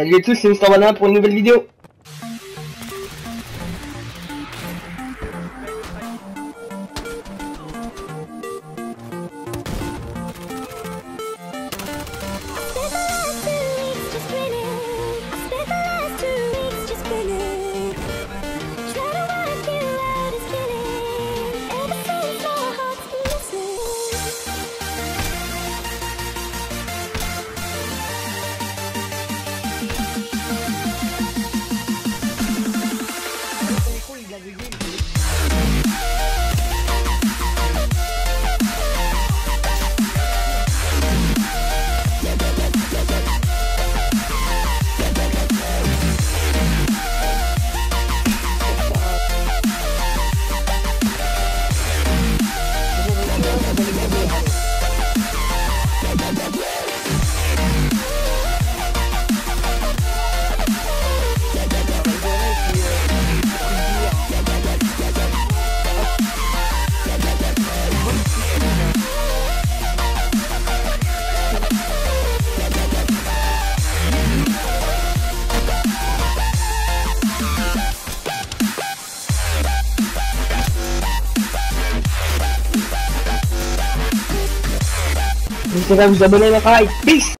Salut à tous, c'est Mr. Banana pour une nouvelle vidéo. Gusto kami sa banana kahit. Peace!